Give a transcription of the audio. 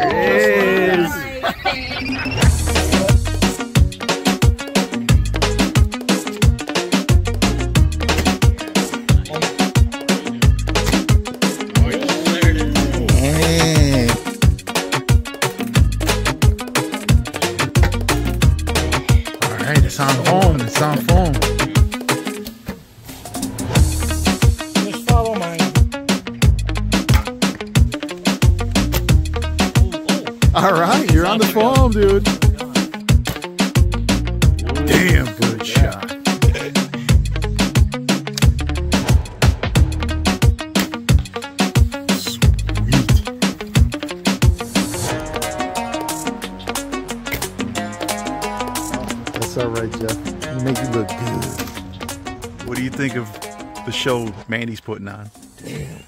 Right, it's on home. It's on phone. All right, you're on the phone, dude. Damn good shot. Sweet. That's all right, Jeff. You make you look good. What do you think of the show Mandy's putting on? Damn.